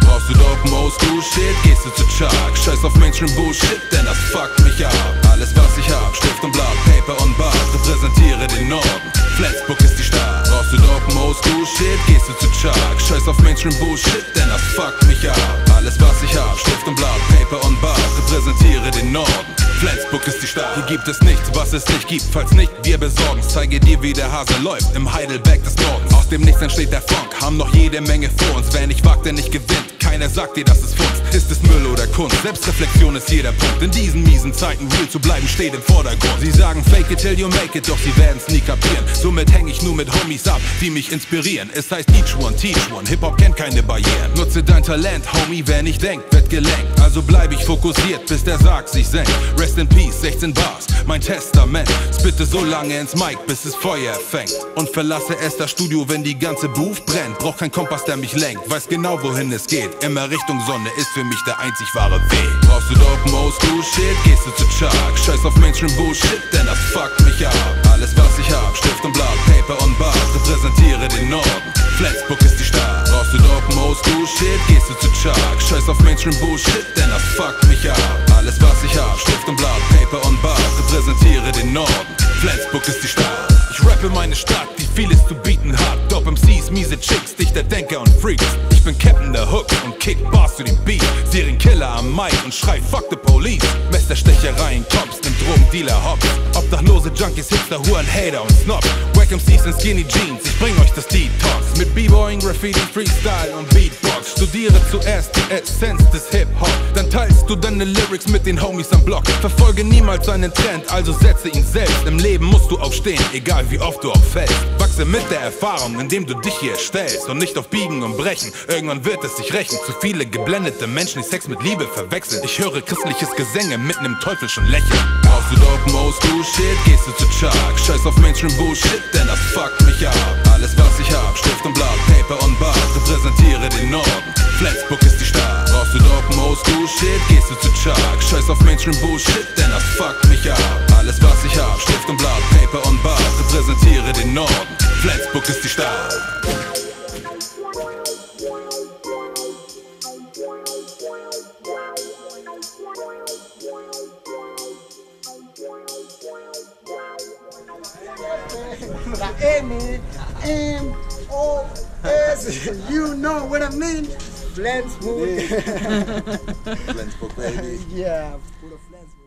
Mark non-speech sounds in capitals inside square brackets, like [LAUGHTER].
Brauchst du dopen Oldschool Shit, gehst du zu Chuck? Scheiß auf Mainstream Bullshit, denn das fuckt mich ab. Alles was ich hab, Stift und Blatt, Paper und Bart Repräsentiere den Norden, Flensburg ist die Stadt. Brauchst du dopen Oldschool Shit, gehst du zu Chuck? Scheiß auf Mainstream Bullshit, denn das fuckt mich ab gibt es nichts, was es nicht gibt. Falls nicht, wir besorgen's. Zeige dir, wie der Hase läuft im Heidelberg des Nordens. Aus dem Nichts entsteht der Funk. Haben noch jede Menge vor uns. Wer nicht wagt, der nicht gewinnt. Keiner sagt dir, dass es Funst. Ist es Müll oder Kunst? Selbstreflexion ist jeder Punkt. In diesen miesen Zeiten real zu bleiben steht im Vordergrund. Sie sagen fake it till you make it, doch sie werden's nie kapieren. Somit häng ich nur mit Homies ab, die mich inspirieren. Es heißt each one, teach one. Hip-Hop kennt keine Barrieren. Nutze dein Talent, Homie. Wer nicht denkt, wird gelenkt. Also bleib ich fokussiert, bis der Sarg sich senkt. Rest in Peace, 16 Bars, mein Testament. Spitte so lange ins Mic, bis es Feuer fängt. Und verlasse erst das Studio, wenn die ganze Booth brennt. Brauch kein Kompass, der mich lenkt. Weiß genau, wohin es geht. Immer Richtung Sonne ist für mich der einzig wahre Weg. Brauchst du dopen Oldschool Shit, gehst du zu Chuck. Scheiß auf Mainstream Bullshit, denn das fuckt mich ab. Alles was ich hab, Stift und Blatt, Paper und Bart. Repräsentiere den Norden. Flensburg ist die Stadt. Brauchst du dopen Oldschool Shit, gehst du zu Chuck. Scheiß auf Mainstream Bullshit, denn das fuckt den Norden. Flensburg ist die Stadt. Ich rappe meine Stadt, die vieles zu bieten hat. Dope MCs, miese Chicks, Dichter, Denker und Freaks. Ich bin Captain der Hook und kick Bars zu dem Beat. Serienkiller am Mic und schrei Fuck the Police. Messerstechereien, Cops, nem Drogendealer Hops. Obdachlose Junkies, Hipster, Huren, Hater und Snobs. Wack MCs in Skinny Jeans, ich bring euch das Detox. Mit B-Boying, Graffiti, Freestyle und Beatbox. Studiere zuerst die Essenz des Hip-Hop. Dann teilst du deine Lyrics mit den Homies am Block. Verfolge niemals einen Trend, also setze ihn selbst. Im Leben musst du aufstehen, egal wie oft du auch fällst. Wachse mit der Erfahrung, indem du dich hier stellst. Und nicht auf Biegen und Brechen. Irgendwann wird es sich rächen. Zu viele geblendete Menschen, die Sex mit Liebe verwechseln. Ich höre christliches Gesänge mitten im teuflischen Lächeln. Du dopen Oldschool Shit, gehst du zu Chuck. Scheiß auf Mainstream Bullshit, denn das fuckt mich ab. Alles was ich hab, Stift und Blatt, Paper und Bart. Repräsentiere den Norden. Flensburg ist die Stadt. Brauchst du dopen Oldschool Shit, gehst du zu Chuck. Scheiß auf Mainstream Bullshit, denn das fuckt mich ab. Alles was ich hab, Stift und Blatt, Paper und Bart. Repräsentiere den Norden. Flensburg ist die Stadt. La N, M, O, S, you know what I mean? Flensburg. [LAUGHS] Flensburg, baby. yeah, puro Flensburg.